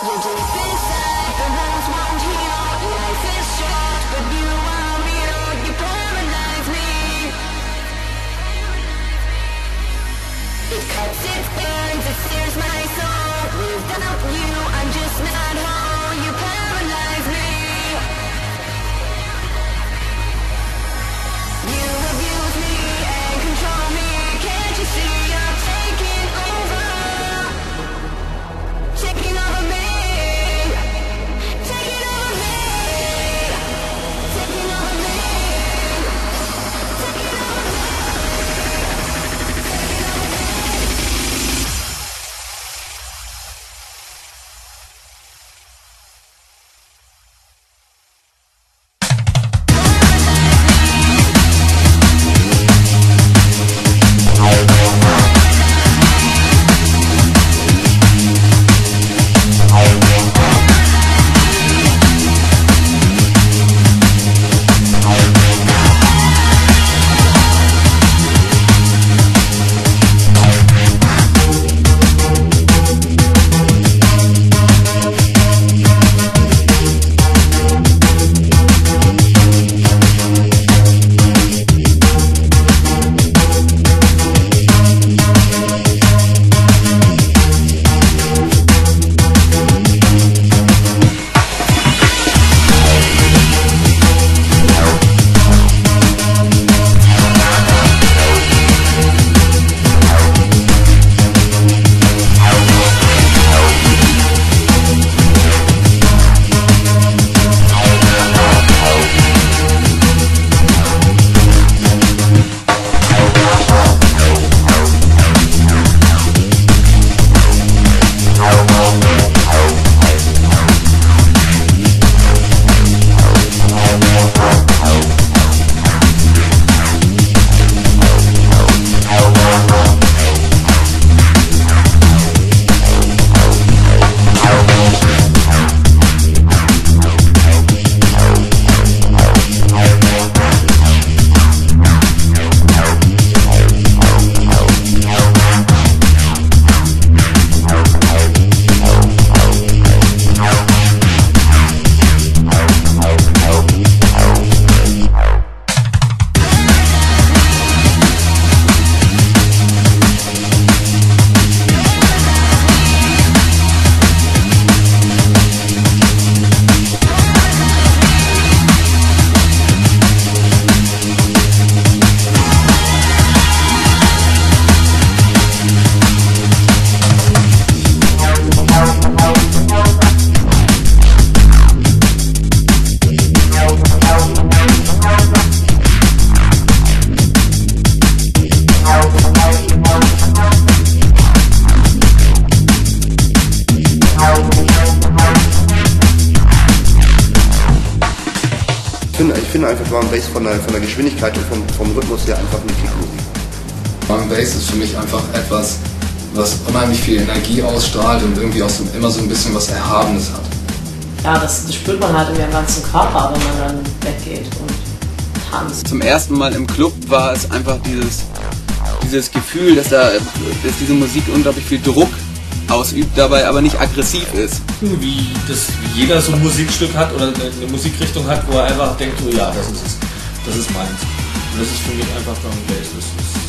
You're deep inside, the wounds won't heal. Life is short, but you finde, ich finde einfach Drum and Bass von der, von der Geschwindigkeit und vom, vom Rhythmus her einfach eine Kickmusik. Drum Bass ist für mich einfach etwas, was unheimlich viel Energie ausstrahlt und irgendwie auch so, immer so ein bisschen was Erhabenes hat. Ja, das, das spürt man halt in ihrem ganzen Körper, wenn man dann weggeht und tanzt. Zum ersten Mal im Club war es einfach dieses, dieses Gefühl, dass, da, dass diese Musik unglaublich viel Druck ausübt, dabei aber nicht aggressiv ist. wie das wie jeder so ein Musikstück hat oder eine, Musikrichtung hat, wo er einfach denkt, so ja, das ist es, das ist meins. Und das ist für mich einfach Drum and Bass.